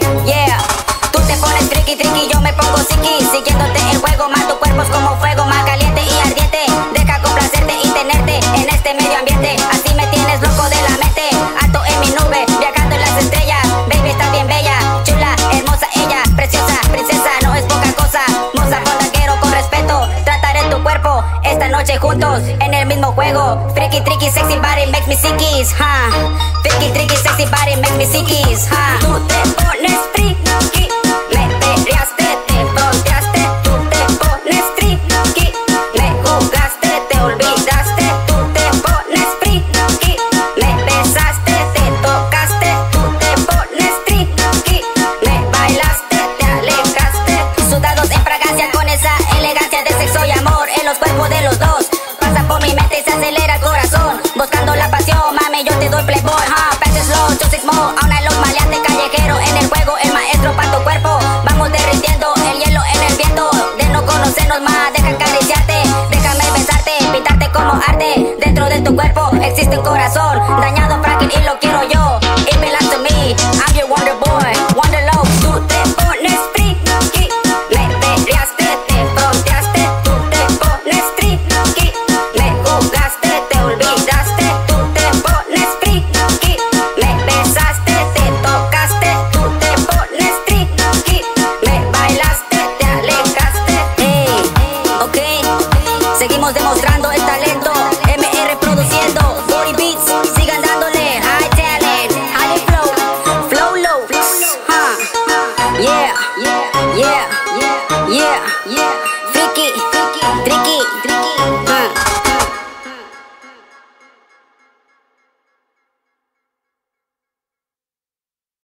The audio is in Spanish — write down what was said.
yeah. Tú te pones tricky, tricky, yo me pongo siki. Siguiéndote el juego, más tu cuerpo es como fuego, más caliente y ardiente. Deja complacerte y tenerte en este medio ambiente. Así me tienes loco de la mente. Alto en mi nube, viajando en las estrellas. Baby, está bien bella, chula, hermosa ella, preciosa, princesa, no es poca cosa. Moza fondaquero con respeto, trataré tu cuerpo esta noche juntos en el mismo juego. Tricky, tricky, sexy body, make me sickies, huh? Tricky, tricky, sexy body, make me sickies, huh? esa elegancia de sexo y amor en los cuerpos de los dos. Pasa por mi mente y se acelera el corazón. Buscando la pasión, mami, yo te doy playboy. Huh? Pass it slow, more. Aún hay los maleantes callejeros en el juego, el maestro para tu cuerpo. Vamos derritiendo el hielo en el viento. De no conocernos más, deja acariciarte. Déjame besarte, pintarte como arte. Dentro de tu cuerpo existe un corazón dañado, frágil y lo quiero. Yeah, Vicky, Vicky, tricky.